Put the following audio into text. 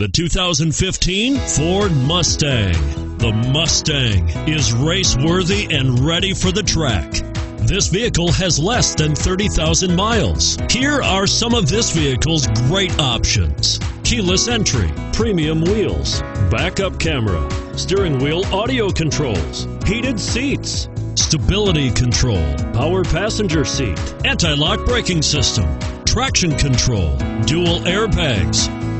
The 2015 Ford Mustang. The Mustang is race worthy and ready for the track. This vehicle has less than 30,000 miles. Here are some of this vehicle's great options keyless entry, premium wheels, backup camera, steering wheel audio controls, heated seats, stability control, power passenger seat, anti lock braking system, traction control, dual airbags.